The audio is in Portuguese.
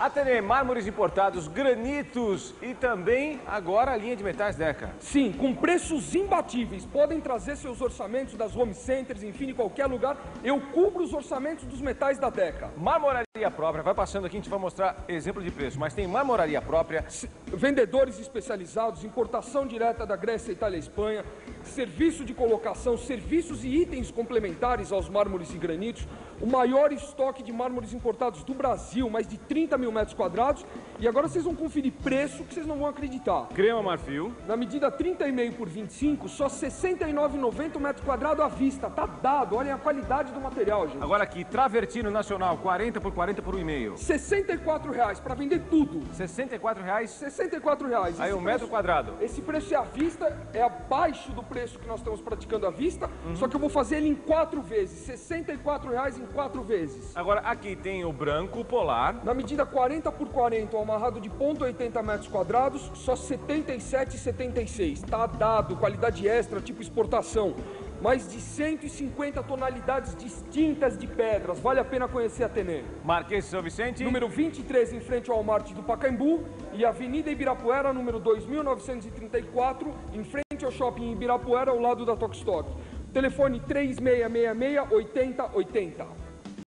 Atene, mármores importados, granitos e também agora a linha de metais Deca. Sim, com preços imbatíveis. Podem trazer seus orçamentos das home centers, enfim, em qualquer lugar. Eu cubro os orçamentos dos metais da Deca. Marmoraria própria, vai passando aqui, a gente vai mostrar exemplo de preço, mas tem marmoraria própria. Vendedores especializados, importação direta da Grécia, Itália e Espanha, serviço de colocação, serviços e itens complementares aos mármores e granitos, o maior estoque de mármores importados do Brasil, mais de 30 mil metros quadrados. E agora vocês vão conferir preço que vocês não vão acreditar. Crema marfil. Na medida 30,5 por 25, só R$ 69,90 metro quadrado à vista. Tá dado, olhem a qualidade do material, gente. Agora aqui, Travertino Nacional, 40 por 40 por 1,5. 64 reais para vender tudo. 64 reais. 64 reais. Aí um metro preço- quadrado. Esse preço é à vista, é abaixo do preço que nós estamos praticando à vista, só que eu vou fazer ele em quatro vezes, 64 reais em quatro vezes. Agora aqui tem o branco polar. Na medida 40 por 40, um amarrado de ponto 80 metros quadrados, só R$ 77,76. Tá dado, qualidade extra, tipo exportação. Mais de 150 tonalidades distintas de pedras. Vale a pena conhecer a Tenê. Marquês São Vicente. Número 23, em frente ao Walmart do Pacaembu. E Avenida Ibirapuera, número 2934, em frente ao shopping Ibirapuera, ao lado da Tokstok. Telefone 3666 8080.